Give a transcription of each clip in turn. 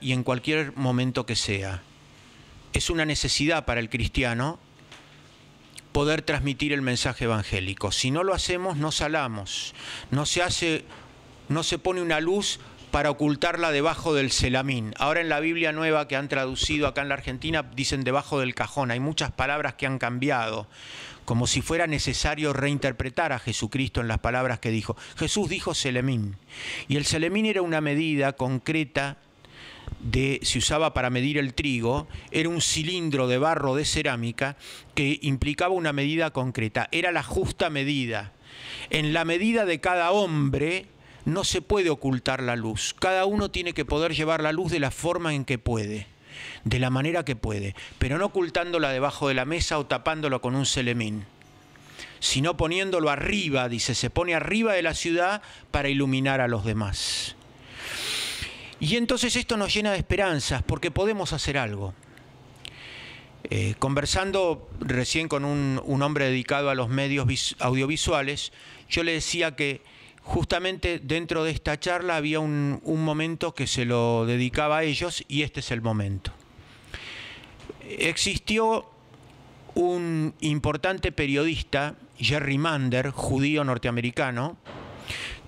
y en cualquier momento que sea. Es una necesidad para el cristiano poder transmitir el mensaje evangélico. Si no lo hacemos, no salamos. No se hace, no se pone una luz para ocultarla debajo del celamín. Ahora en la Biblia nueva que han traducido acá en la Argentina dicen debajo del cajón. Hay muchas palabras que han cambiado, como si fuera necesario reinterpretar a Jesucristo en las palabras que dijo. Jesús dijo celemín. Y el celemín era una medida concreta de, se usaba para medir el trigo, era un cilindro de barro de cerámica que implicaba una medida concreta, era la justa medida. En la medida de cada hombre no se puede ocultar la luz, cada uno tiene que poder llevar la luz de la forma en que puede, de la manera que puede, pero no ocultándola debajo de la mesa o tapándolo con un celemín sino poniéndolo arriba, dice, se pone arriba de la ciudad para iluminar a los demás. Y entonces esto nos llena de esperanzas porque podemos hacer algo. Eh, conversando recién con un, hombre dedicado a los medios audiovisuales, yo le decía que justamente dentro de esta charla había un, un momento que se lo dedicaba a ellos y este es el momento. Existió un importante periodista, Jerry Mander, judío norteamericano,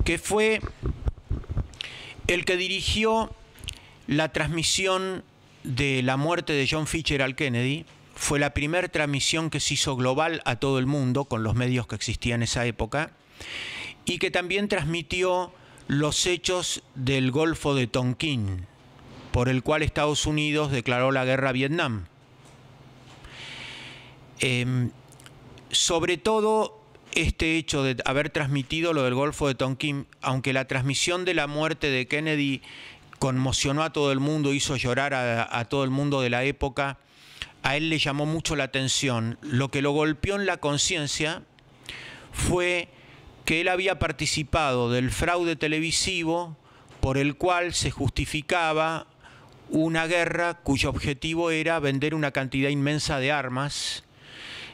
que fue el que dirigió la transmisión de la muerte de John Fitzgerald Kennedy fue la primera transmisión que se hizo global a todo el mundo con los medios que existían en esa época y que también transmitió los hechos del Golfo de Tonkin, por el cual Estados Unidos declaró la guerra a Vietnam. Em, sobre todo este hecho de haber transmitido lo del Golfo de Tonkin, aunque la transmisión de la muerte de Kennedy conmocionó a todo el mundo, hizo llorar a, todo el mundo de la época, a él le llamó mucho la atención. Lo que lo golpeó en la conciencia fue que él había participado del fraude televisivo por el cual se justificaba una guerra cuyo objetivo era vender una cantidad inmensa de armas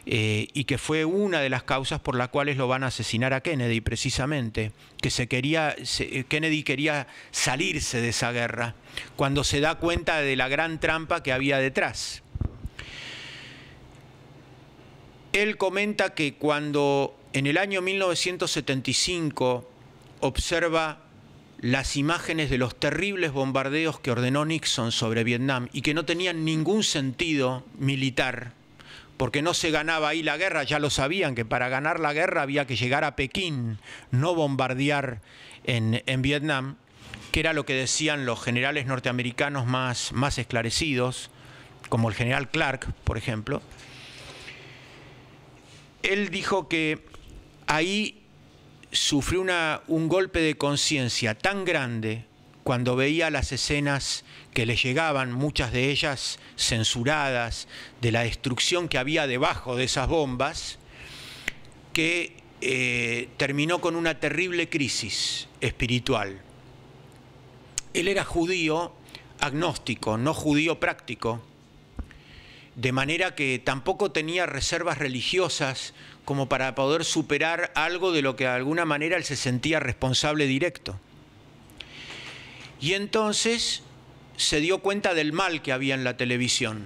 eh, y que fue una de las causas por las cuales lo van a asesinar a Kennedy, precisamente, que se quería, Kennedy quería salirse de esa guerra, cuando se da cuenta de la gran trampa que había detrás. Él comenta que cuando en el año 1975 observa las imágenes de los terribles bombardeos que ordenó Nixon sobre Vietnam y que no tenían ningún sentido militar, porque no se ganaba ahí la guerra, ya lo sabían, que para ganar la guerra había que llegar a Pekín, no bombardear en, Vietnam, que era lo que decían los generales norteamericanos más, más esclarecidos, como el general Clark, por ejemplo. Él dijo que ahí sufrió un golpe de conciencia tan grande cuando veía las escenas que le llegaban, muchas de ellas censuradas, de la destrucción que había debajo de esas bombas, que eh, terminó con una terrible crisis espiritual. Él era judío agnóstico, no judío práctico, de manera que tampoco tenía reservas religiosas como para poder superar algo de lo que de alguna manera él se sentía responsable directo. Y entonces se dio cuenta del mal que había en la televisión.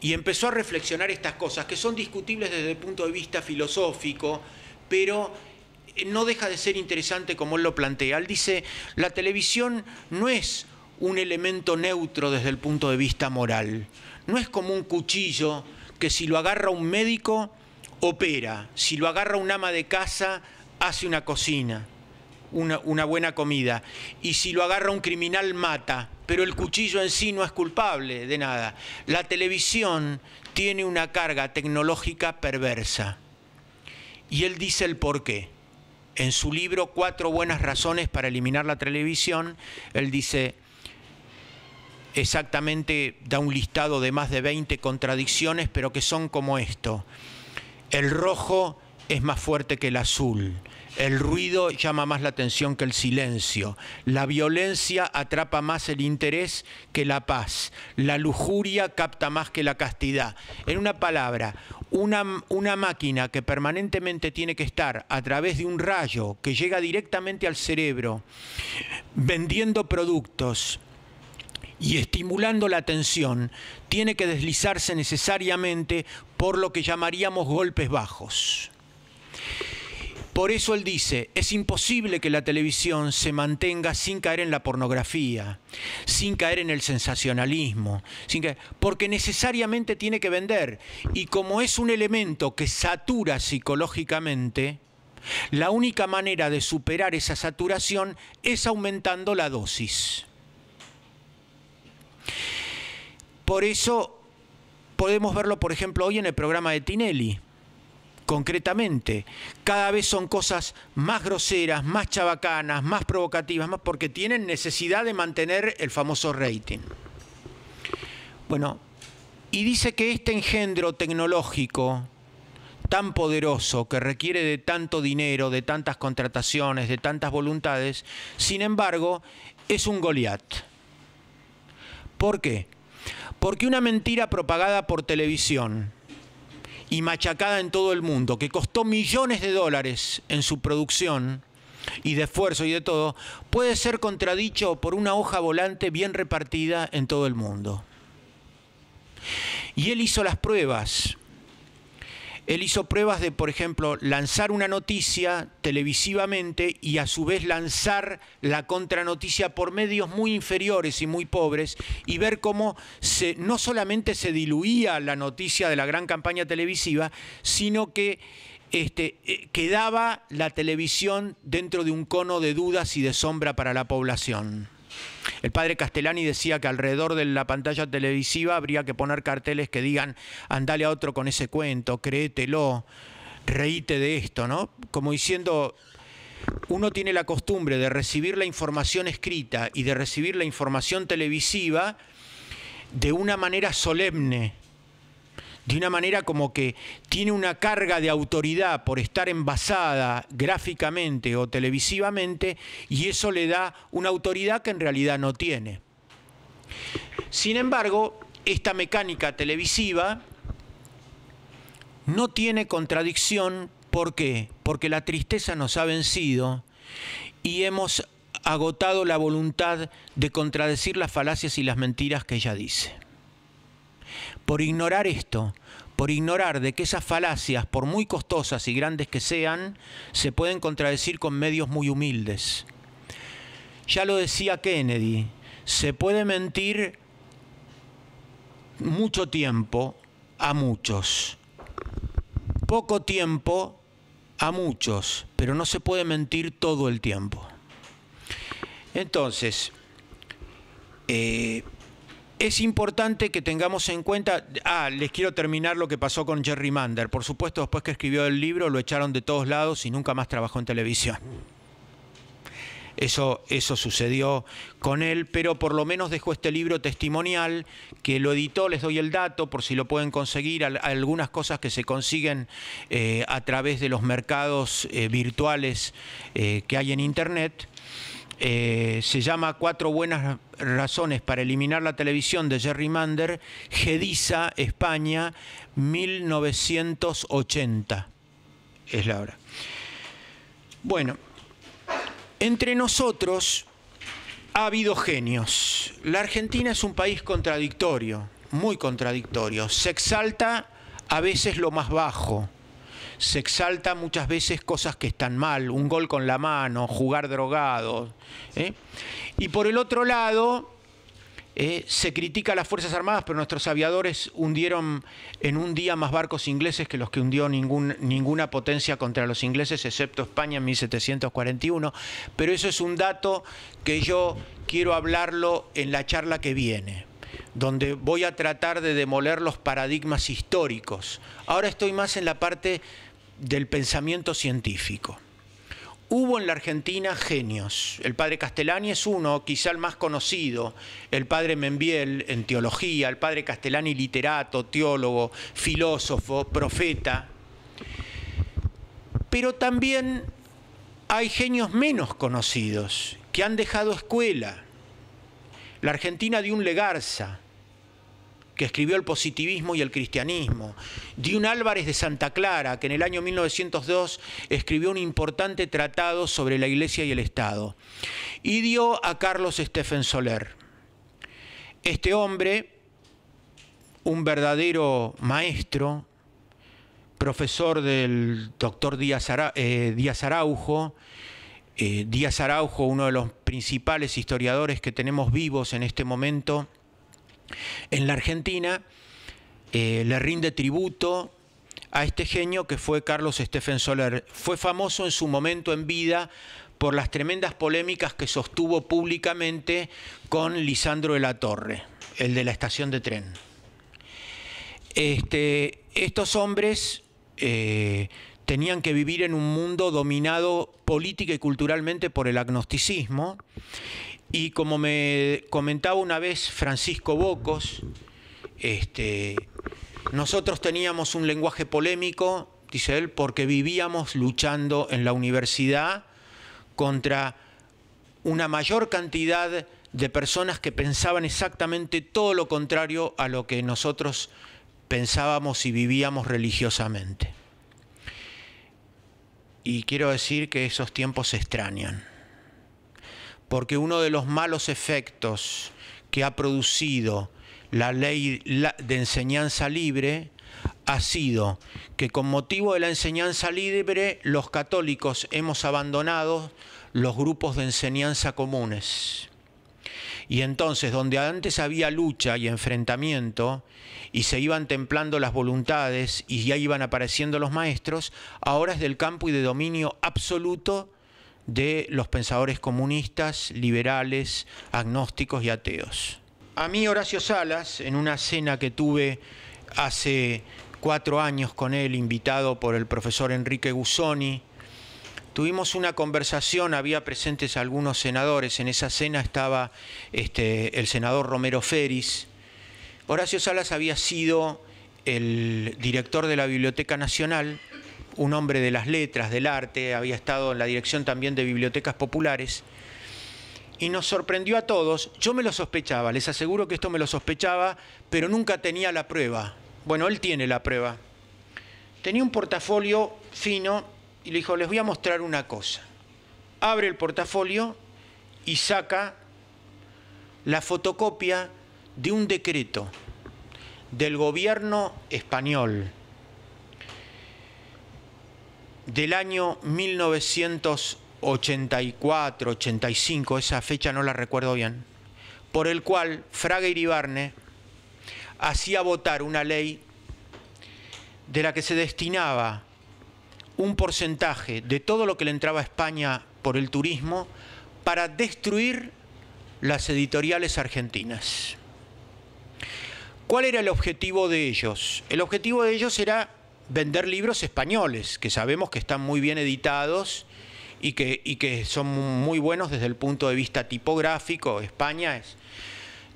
Y empezó a reflexionar estas cosas, que son discutibles desde el punto de vista filosófico, pero no deja de ser interesante como él lo plantea. Él dice, la televisión no es un elemento neutro desde el punto de vista moral. No es como un cuchillo que si lo agarra un médico, opera. Si lo agarra un ama de casa, hace una cocina una, buena comida. Y si lo agarra un criminal, mata. Pero el cuchillo en sí no es culpable de nada. La televisión tiene una carga tecnológica perversa. Y él dice el por qué. En su libro Cuatro buenas razones para eliminar la televisión, él dice, exactamente da un listado de más de 20 contradicciones, pero que son como esto. El rojo es más fuerte que el azul. El ruido llama más la atención que el silencio. La violencia atrapa más el interés que la paz. La lujuria capta más que la castidad. En una palabra, una, una, máquina que permanentemente tiene que estar a través de un rayo que llega directamente al cerebro, vendiendo productos y estimulando la atención, tiene que deslizarse necesariamente por lo que llamaríamos golpes bajos. Por eso él dice, es imposible que la televisión se mantenga sin caer en la pornografía, sin caer en el sensacionalismo, porque necesariamente tiene que vender. Y como es un elemento que satura psicológicamente, la única manera de superar esa saturación es aumentando la dosis. Por eso podemos verlo, por ejemplo, hoy en el programa de Tinelli concretamente. Cada vez son cosas más groseras, más chabacanas, más provocativas, más porque tienen necesidad de mantener el famoso rating. Bueno, y dice que este engendro tecnológico tan poderoso, que requiere de tanto dinero, de tantas contrataciones, de tantas voluntades, sin embargo, es un Goliat. ¿Por qué? Porque una mentira propagada por televisión, y machacada en todo el mundo, que costó millones de dólares en su producción y de esfuerzo y de todo, puede ser contradicho por una hoja volante bien repartida en todo el mundo. Y él hizo las pruebas él hizo pruebas de, por ejemplo, lanzar una noticia televisivamente y a su vez lanzar la contranoticia por medios muy inferiores y muy pobres y ver cómo se, no solamente se diluía la noticia de la gran campaña televisiva, sino que este, eh, quedaba la televisión dentro de un cono de dudas y de sombra para la población. El padre Castellani decía que alrededor de la pantalla televisiva habría que poner carteles que digan, andale a otro con ese cuento, créetelo, reíte de esto, ¿no? Como diciendo, uno tiene la costumbre de recibir la información escrita y de recibir la información televisiva de una manera solemne, de una manera como que tiene una carga de autoridad por estar envasada gráficamente o televisivamente y eso le da una autoridad que en realidad no tiene. Sin embargo, esta mecánica televisiva no tiene contradicción, ¿por qué? Porque la tristeza nos ha vencido y hemos agotado la voluntad de contradecir las falacias y las mentiras que ella dice por ignorar esto, por ignorar de que esas falacias, por muy costosas y grandes que sean, se pueden contradecir con medios muy humildes. Ya lo decía Kennedy, se puede mentir mucho tiempo a muchos, poco tiempo a muchos, pero no se puede mentir todo el tiempo. Entonces, eh, es importante que tengamos en cuenta, ah, les quiero terminar lo que pasó con Jerry Mander. Por supuesto, después que escribió el libro lo echaron de todos lados y nunca más trabajó en televisión. Eso, eso sucedió con él, pero por lo menos dejó este libro testimonial que lo editó, les doy el dato por si lo pueden conseguir, algunas cosas que se consiguen eh, a través de los mercados eh, virtuales eh, que hay en Internet. Eh, se llama Cuatro buenas razones para eliminar la televisión de Jerry Mander, Gediza, España, 1980. Es la hora. Bueno, entre nosotros ha habido genios. La Argentina es un país contradictorio, muy contradictorio. Se exalta a veces lo más bajo se exalta muchas veces cosas que están mal, un gol con la mano, jugar drogado. ¿eh? Y por el otro lado, eh, se critica a las Fuerzas Armadas, pero nuestros aviadores hundieron en un día más barcos ingleses que los que hundió ningún, ninguna potencia contra los ingleses, excepto España en 1741. Pero eso es un dato que yo quiero hablarlo en la charla que viene donde voy a tratar de demoler los paradigmas históricos. Ahora estoy más en la parte del pensamiento científico. Hubo en la Argentina genios. El padre Castellani es uno, quizá el más conocido. El padre Membiel en teología, el padre Castellani literato, teólogo, filósofo, profeta. Pero también hay genios menos conocidos que han dejado escuela. La Argentina de un Legarza, que escribió el positivismo y el cristianismo, de un Álvarez de Santa Clara, que en el año 1902 escribió un importante tratado sobre la Iglesia y el Estado, y dio a Carlos Stephen Soler. Este hombre, un verdadero maestro, profesor del doctor Díaz, eh, Araujo, eh, Díaz Araujo, uno de los principales historiadores que tenemos vivos en este momento en la Argentina, eh, le rinde tributo a este genio que fue Carlos Stephen Soler. Fue famoso en su momento en vida por las tremendas polémicas que sostuvo públicamente con Lisandro de la Torre, el de la estación de tren. Este, estos hombres eh, tenían que vivir en un mundo dominado política y culturalmente por el agnosticismo. Y como me comentaba una vez Francisco Bocos, este, nosotros teníamos un lenguaje polémico, dice él, porque vivíamos luchando en la universidad contra una mayor cantidad de personas que pensaban exactamente todo lo contrario a lo que nosotros pensábamos y vivíamos religiosamente. Y quiero decir que esos tiempos se extrañan, porque uno de los malos efectos que ha producido la ley de enseñanza libre ha sido que con motivo de la enseñanza libre los católicos hemos abandonado los grupos de enseñanza comunes. Y entonces, donde antes había lucha y enfrentamiento, y se iban templando las voluntades y ya iban apareciendo los maestros, ahora es del campo y de dominio absoluto de los pensadores comunistas, liberales, agnósticos y ateos. A mí Horacio Salas, en una cena que tuve hace cuatro años con él, invitado por el profesor Enrique Gusoni, tuvimos una conversación, había presentes algunos senadores, en esa cena estaba este, el senador Romero Feris. Horacio Salas había sido el director de la Biblioteca Nacional, un hombre de las letras, del arte, había estado en la dirección también de bibliotecas populares y nos sorprendió a todos. Yo me lo sospechaba, les aseguro que esto me lo sospechaba, pero nunca tenía la prueba. Bueno, él tiene la prueba. Tenía un portafolio fino y le dijo, les voy a mostrar una cosa. Abre el portafolio y saca la fotocopia de un decreto del gobierno español del año 1900 84, 85, esa fecha no la recuerdo bien, por el cual Fraga Iribarne hacía votar una ley de la que se destinaba un porcentaje de todo lo que le entraba a España por el turismo para destruir las editoriales argentinas. ¿Cuál era el objetivo de ellos? El objetivo de ellos era vender libros españoles, que sabemos que están muy bien editados y que, y que son muy buenos desde el punto de vista tipográfico. España es...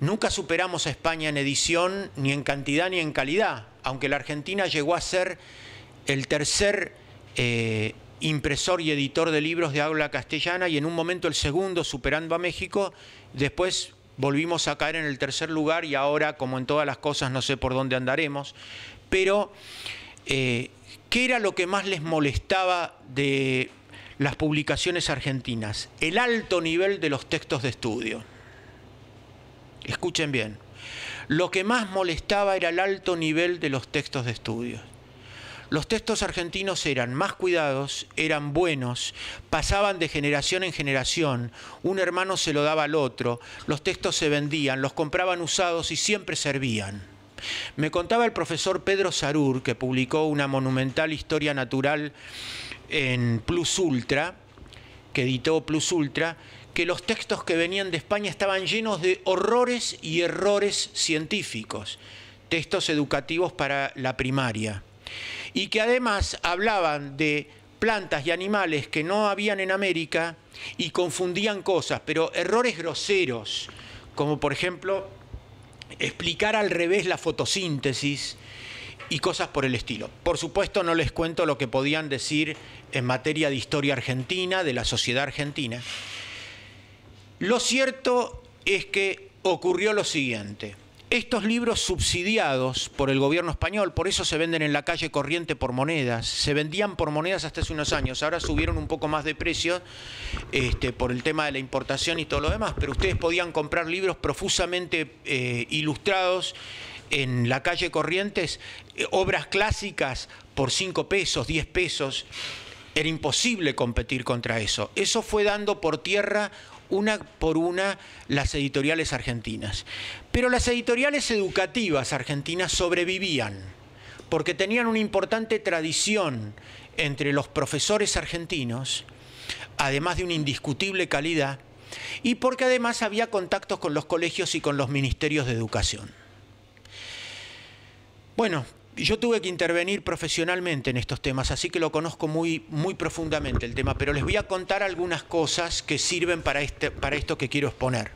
Nunca superamos a España en edición, ni en cantidad ni en calidad, aunque la Argentina llegó a ser el tercer eh, impresor y editor de libros de habla castellana y en un momento el segundo superando a México, después volvimos a caer en el tercer lugar y ahora, como en todas las cosas, no sé por dónde andaremos, pero eh, ¿qué era lo que más les molestaba de las publicaciones argentinas, el alto nivel de los textos de estudio. Escuchen bien, lo que más molestaba era el alto nivel de los textos de estudio. Los textos argentinos eran más cuidados, eran buenos, pasaban de generación en generación, un hermano se lo daba al otro, los textos se vendían, los compraban usados y siempre servían. Me contaba el profesor Pedro Sarur, que publicó una monumental historia natural en Plus Ultra, que editó Plus Ultra, que los textos que venían de España estaban llenos de horrores y errores científicos, textos educativos para la primaria, y que además hablaban de plantas y animales que no habían en América y confundían cosas, pero errores groseros, como por ejemplo explicar al revés la fotosíntesis y cosas por el estilo. Por supuesto no les cuento lo que podían decir en materia de historia argentina, de la sociedad argentina. Lo cierto es que ocurrió lo siguiente. Estos libros subsidiados por el gobierno español, por eso se venden en la calle corriente por monedas, se vendían por monedas hasta hace unos años, ahora subieron un poco más de precio este, por el tema de la importación y todo lo demás, pero ustedes podían comprar libros profusamente eh, ilustrados en la calle Corrientes, eh, obras clásicas por 5 pesos, 10 pesos, era imposible competir contra eso. Eso fue dando por tierra una por una las editoriales argentinas. Pero las editoriales educativas argentinas sobrevivían porque tenían una importante tradición entre los profesores argentinos, además de una indiscutible calidad, y porque además había contactos con los colegios y con los ministerios de educación. Bueno, yo tuve que intervenir profesionalmente en estos temas, así que lo conozco muy, muy profundamente el tema, pero les voy a contar algunas cosas que sirven para, este, para esto que quiero exponer.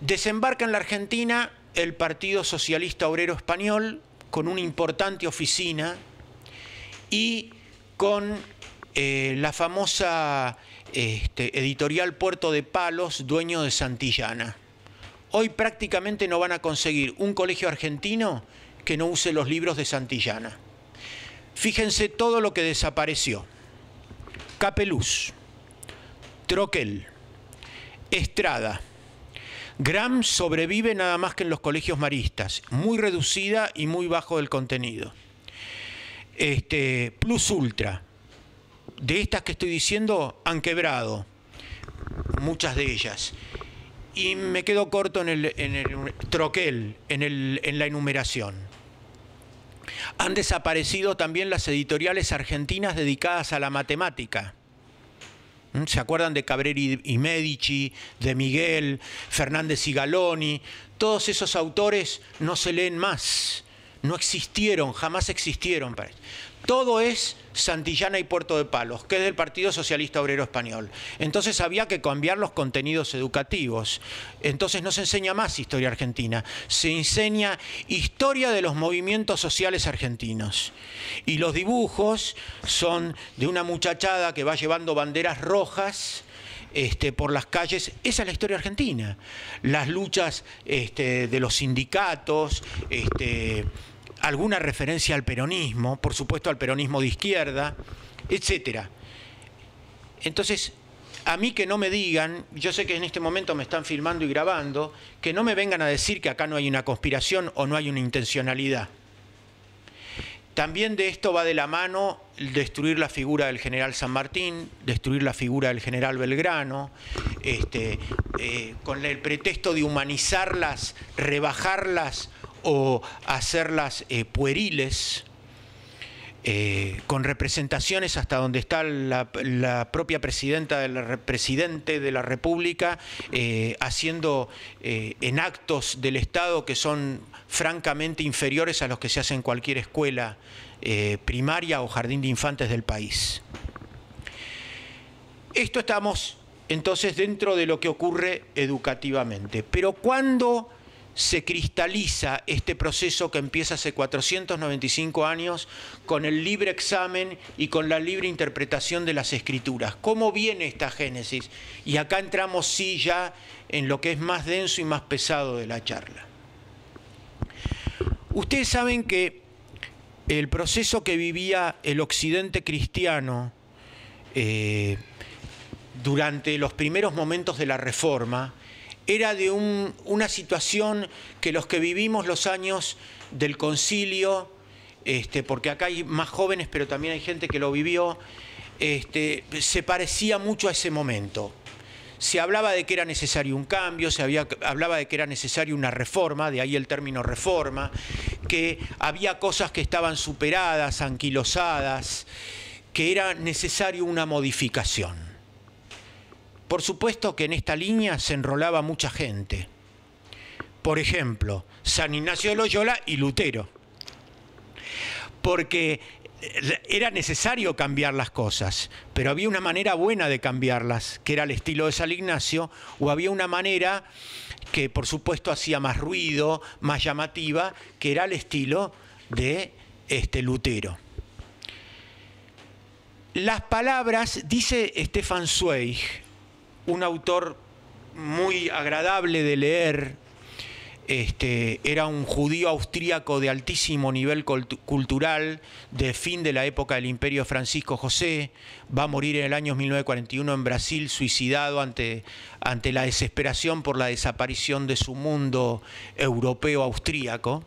Desembarca en la Argentina el Partido Socialista Obrero Español con una importante oficina y con eh, la famosa este, editorial Puerto de Palos, dueño de Santillana. Hoy prácticamente no van a conseguir un colegio argentino que no use los libros de Santillana. Fíjense todo lo que desapareció. Capeluz, Troquel, Estrada. Gram sobrevive nada más que en los colegios maristas, muy reducida y muy bajo el contenido. Este, Plus Ultra. De estas que estoy diciendo han quebrado, muchas de ellas y me quedo corto en el, troquel, en, la enumeración. Han desaparecido también las editoriales argentinas dedicadas a la matemática. ¿Mm? ¿Se acuerdan de Cabreri y Medici, de Miguel, Fernández y Galoni? Todos esos autores no se leen más, no existieron, jamás existieron. Todo es Santillana y Puerto de Palos, que es del Partido Socialista Obrero Español. Entonces había que cambiar los contenidos educativos. Entonces no se enseña más historia argentina, se enseña historia de los movimientos sociales argentinos. Y los dibujos son de una muchachada que va llevando banderas rojas. Este, por las calles, esa es la historia argentina. Las luchas este, de los sindicatos, este, alguna referencia al peronismo, por supuesto al peronismo de izquierda, etc. Entonces, a mí que no me digan, yo sé que en este momento me están filmando y grabando, que no me vengan a decir que acá no hay una conspiración o no hay una intencionalidad. También de esto va de la mano destruir la figura del general San Martín, destruir la figura del general Belgrano, este, eh, con el pretexto de humanizarlas, rebajarlas o hacerlas eh, pueriles, eh, con representaciones hasta donde está la, propia presidenta del presidente de la República, eh, haciendo en actos del Estado que son francamente inferiores a los que se hacen en cualquier escuela primaria o jardín de infantes del país. Esto estamos entonces dentro de lo que ocurre educativamente. Pero cuando se cristaliza este proceso que empieza hace 495 años con el libre examen y con la libre interpretación de las escrituras. ¿Cómo viene esta génesis? Y acá entramos sí ya en lo que es más denso y más pesado de la charla. Ustedes saben que el proceso que vivía el occidente cristiano eh, durante los primeros momentos de la Reforma, era de una situación que los que vivimos los años del concilio, este, porque acá hay más jóvenes, pero también hay gente que lo vivió, este, se parecía mucho a ese momento. Se hablaba de que era necesario un cambio, se había, hablaba de que era necesaria una reforma, de ahí el término reforma, que había cosas que estaban superadas, anquilosadas, que era necesario una modificación. Por supuesto que en esta línea se enrolaba mucha gente. Por ejemplo, San Ignacio de Loyola y Lutero. Porque era necesario cambiar las cosas, pero había una manera buena de cambiarlas, que era el estilo de San Ignacio, o había una manera que por supuesto hacía más ruido, más llamativa, que era el estilo de este Lutero. Las palabras, dice Stefan Zweig, un autor muy agradable de leer, este, era un judío austríaco de altísimo nivel cultural, de fin de la época del imperio Francisco José, va a morir en el año 1941 en Brasil, suicidado ante, ante la desesperación por la desaparición de su mundo europeo austríaco.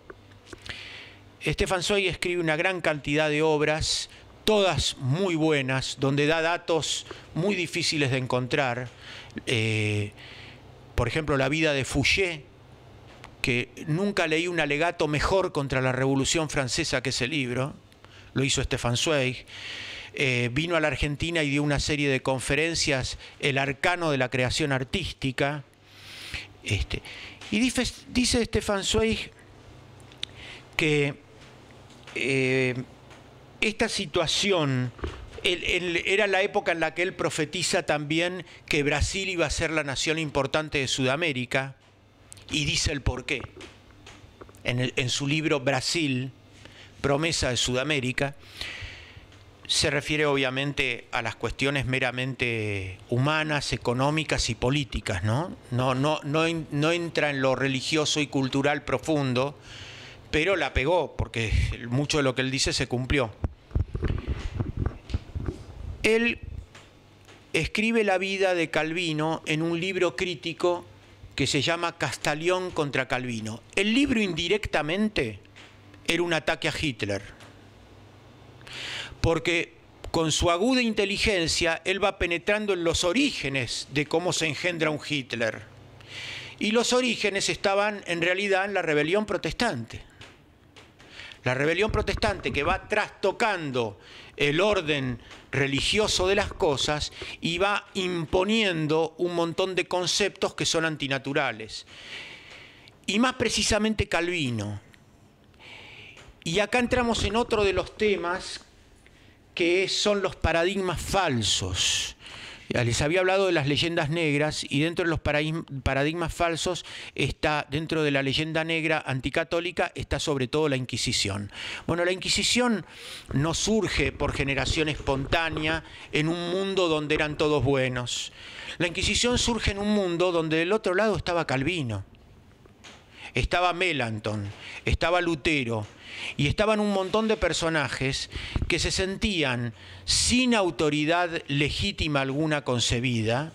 Stefan Zweig escribe una gran cantidad de obras, todas muy buenas, donde da datos muy difíciles de encontrar. Eh, por ejemplo, la vida de Fouché, que nunca leí un alegato mejor contra la Revolución Francesa que ese libro, lo hizo Stefan Zweig. Eh, vino a la Argentina y dio una serie de conferencias, El arcano de la creación artística. Este, y dice, dice Stefan Zweig que eh, esta situación era la época en la que él profetiza también que Brasil iba a ser la nación importante de Sudamérica y dice el porqué. En, en su libro Brasil, promesa de Sudamérica, se refiere obviamente a las cuestiones meramente humanas, económicas y políticas, ¿no? No, no, no, no entra en lo religioso y cultural profundo, pero la pegó, porque mucho de lo que él dice se cumplió. Él escribe la vida de Calvino en un libro crítico que se llama Castalión contra Calvino. El libro indirectamente era un ataque a Hitler, porque con su aguda inteligencia él va penetrando en los orígenes de cómo se engendra un Hitler. Y los orígenes estaban en realidad en la rebelión protestante. La rebelión protestante que va trastocando el orden religioso de las cosas y va imponiendo un montón de conceptos que son antinaturales. Y más precisamente Calvino. Y acá entramos en otro de los temas que son los paradigmas falsos. Les había hablado de las leyendas negras y dentro de los paradigmas falsos está, dentro de la leyenda negra anticatólica, está sobre todo la Inquisición. Bueno, la Inquisición no surge por generación espontánea en un mundo donde eran todos buenos. La Inquisición surge en un mundo donde del otro lado estaba Calvino, estaba Melanton, estaba Lutero, y estaban un montón de personajes que se sentían sin autoridad legítima alguna concebida.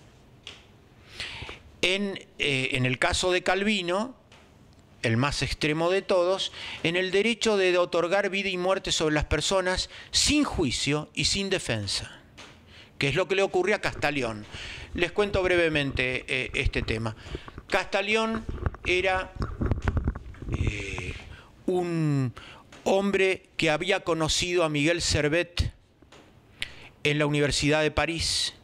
En, eh, en el caso de Calvino, el más extremo de todos, en el derecho de otorgar vida y muerte sobre las personas sin juicio y sin defensa, que es lo que le ocurrió a Castalión. Les cuento brevemente eh, este tema. Castalión era eh, un, hombre que había conocido a Miguel Servet en la Universidad de París